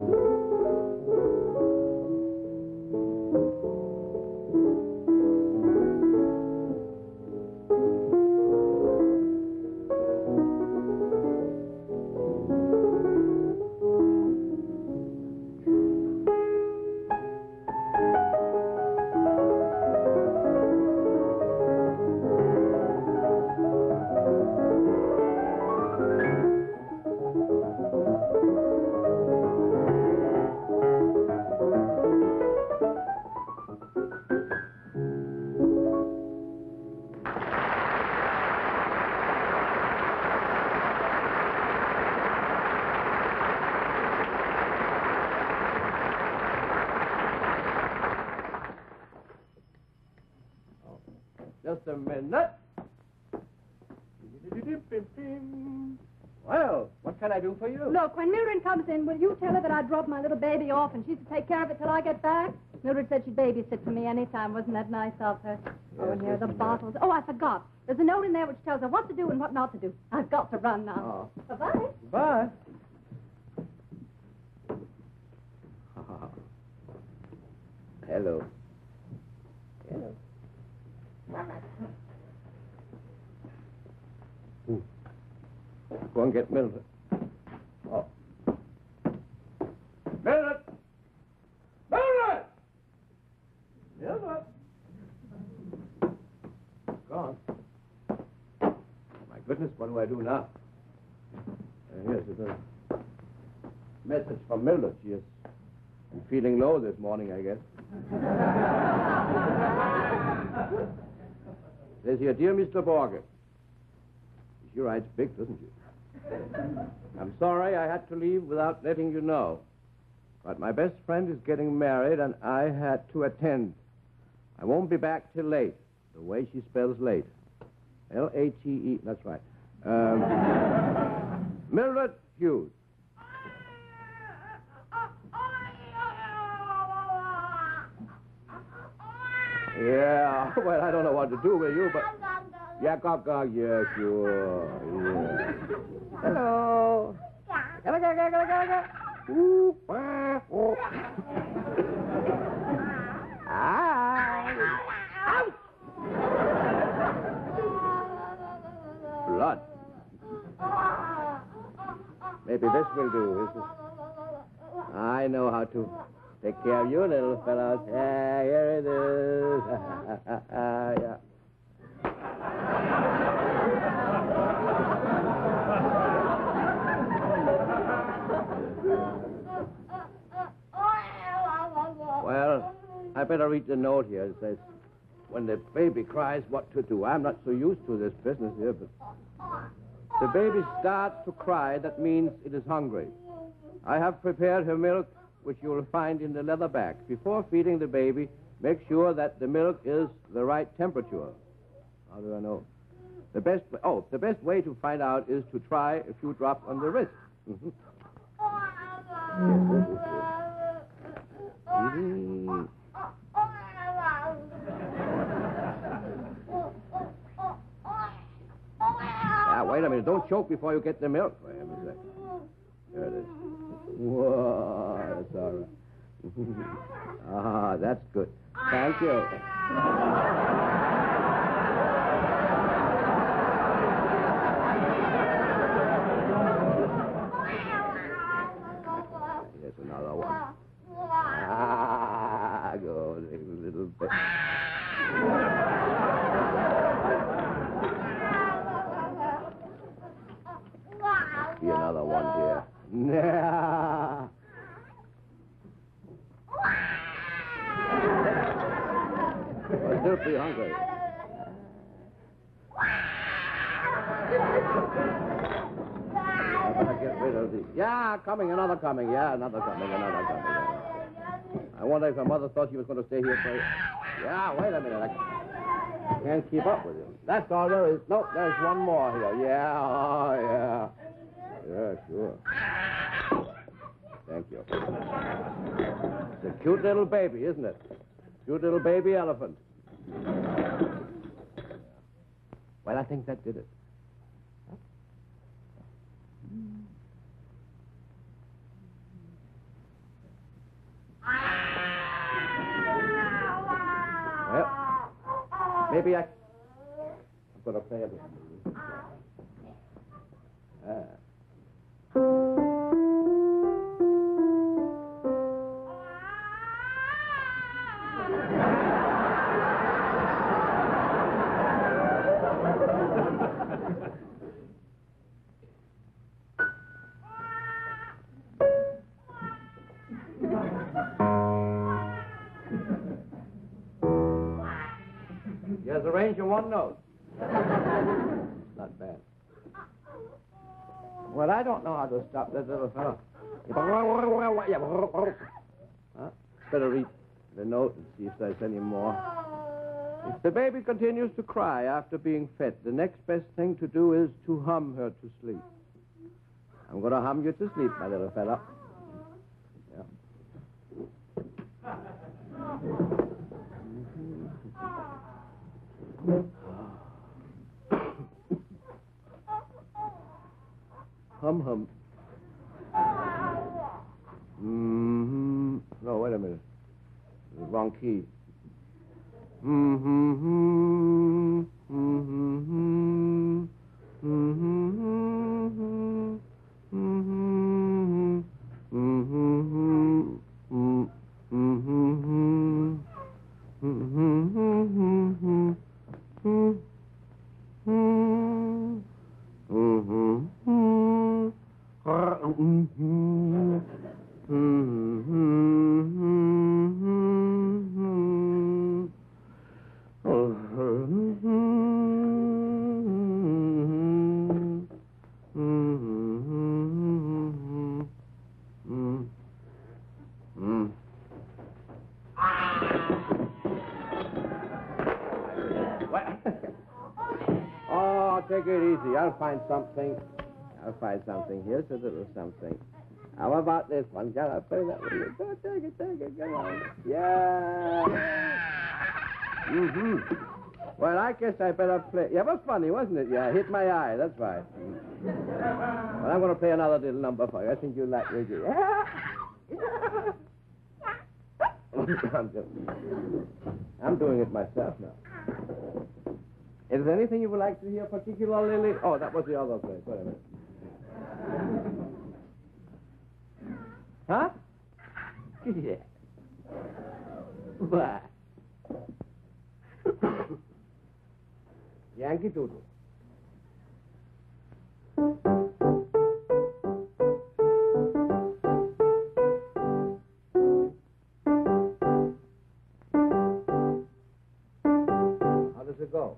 you. Just a minute. Well, what can I do for you? Look, when Mildred comes in, will you tell her that I dropped my little baby off and she's to take care of it till I get back? Mildred said she'd babysit for me anytime. Wasn't that nice of her? oh, and here are the bottles. Oh, I forgot. There's a note in there which tells her what to do and what not to do. I've got to run now. Oh. Bye-bye. Bye. Hello. Hello. Hmm. Go and get Mildred. Oh. Gone. My goodness, what do I do now? Uh, it's a message from Mildred. She been feeling low this morning, I guess. Says here, dear Mr. Borge. She writes big, doesn't she? I'm sorry I had to leave without letting you know. But my best friend is getting married, and I had to attend. I won't be back till late. The way she spells late. L A T E. That's right. Um, Mildred Hughes. Yeah, well, I don't know what to do with you, but. Yeah, Gaga, yeah, sure. Yeah. Hello. Gaga. Ooh, wah, oh. Blood. Maybe this will do. This is... I know how to take care of you, little fellows. Yeah, here it is. Well, I better read the note here. It says, when the baby cries, what to do. I'm not so used to this business here, but the baby starts to cry. That means it is hungry. I have prepared her milk, which you will find in the leather bag. Before feeding the baby, make sure that the milk is the right temperature. How do I know? The best, oh, the best way to find out is to try a few drops on the wrist. Mhm. Mhm. Ah, wait a minute. Don't choke before you get the milk. Wait a minute. There it is. Whoa, that's all right. ah, that's good. Thank you. Here's another one. Ah, go, little bit. See another one here. Nah. Pretty hungry. Get rid of these. Yeah, coming, another coming. Yeah, another coming, another coming. I wonder if her mother thought she was going to stay here for. Yeah, wait a minute. I can't keep up with you. That's all there is. No, there's one more here. Yeah, oh, yeah. Yeah, sure. Thank you. It's a cute little baby, isn't it? Cute little baby elephant. Well, I think that did it. Well, maybe I... I'm going to play a little. Ah. You has arranged in one note. Not bad. Well, I don't know how to stop this little fellow. Huh? Better read the note and see if there's any more. If the baby continues to cry after being fed, the next best thing to do is to hum her to sleep. I'm going to hum you to sleep, my little fella. Yeah. Hum hum. hmm No, wait a minute. Wrong key. Mm-hmm. Mm-hmm. Take it easy. I'll find something. I'll find something. Here's a little something. How about this one? Can I play that with you? Take it, take it. Come on. Yeah. Mm-hmm. Well, I guess I better play. Yeah, was funny, wasn't it? Yeah, hit my eye. That's right. Well, I'm going to play another little number for you. I think you'll like it. I'm doing it myself now. Is there anything you would like to hear particularly? Oh, that was the other place. Wait a minute. Huh? Yeah. What? Yankee Doodle. How does it go?